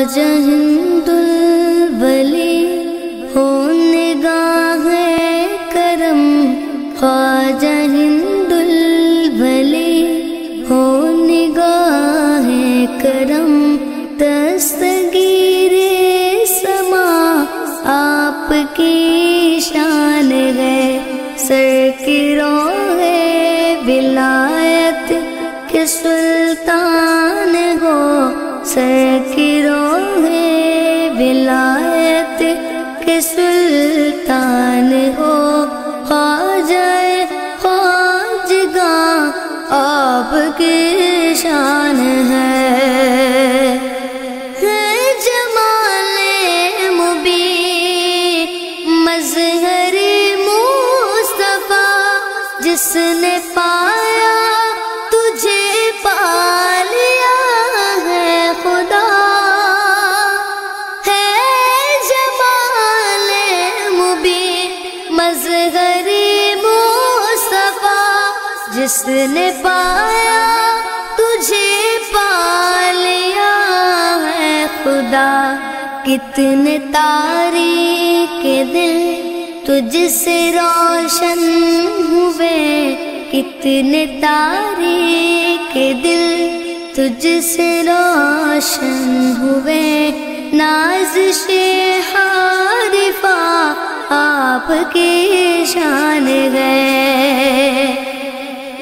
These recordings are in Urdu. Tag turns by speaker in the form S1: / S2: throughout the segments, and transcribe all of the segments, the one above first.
S1: خواجہ ہند الولی ہو نگاہ کرم، خواجہ ہند الولی ہو نگاہ کرم، دستگیر سما آپ کی شان ہے، سر کی روح ولایت کے سلطان ہو، سر آپ کی شان ہے۔ جمال مبی مظہر مصطفیٰ، جس نے پایا تجھے پا لیا ہے خدا۔ ہے جمال مبی مظہر جس نے پایا، تجھے پا لیا ہے خدا۔ کتنے تاریخ دل تجھ سے روشن ہوئے۔ کتنے تاریخ دل تجھ سے روشن ہوئے۔ ناز حارفہ آپ کی شان گئے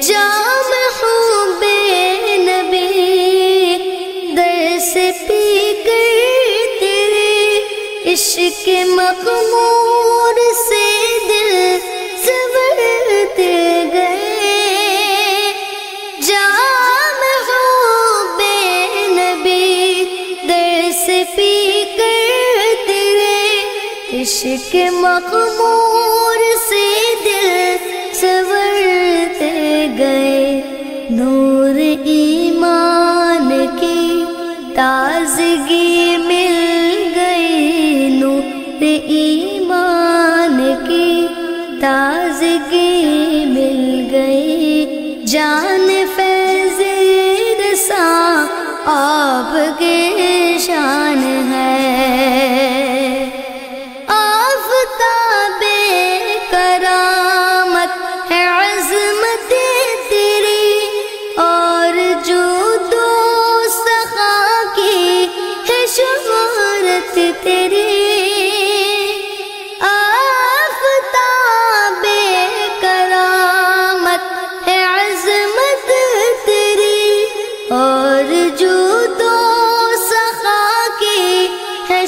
S1: جام ہوں بے نبی، در سے پی کر تیرے عشق مخمور سے دل سورتے گئے۔ جام ہوں بے نبی، در سے پی کر تیرے عشق مخمور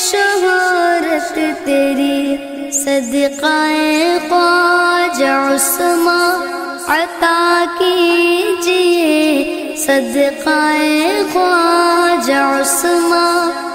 S1: شہارت تیری صدقہ خواجہ عثمان عطا کیجیے صدقہ خواجہ عثمان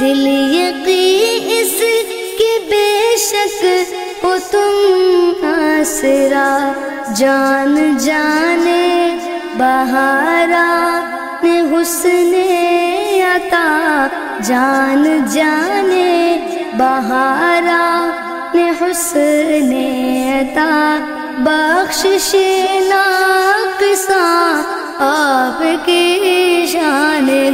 S1: دل یقین اس کی بے شک ہو تم آسرا۔ جان جانے، بہارا نے حسن عطا۔ جان جانے، بہارا نے حسن عطا۔ بخشش ناقصہ آپ کی شان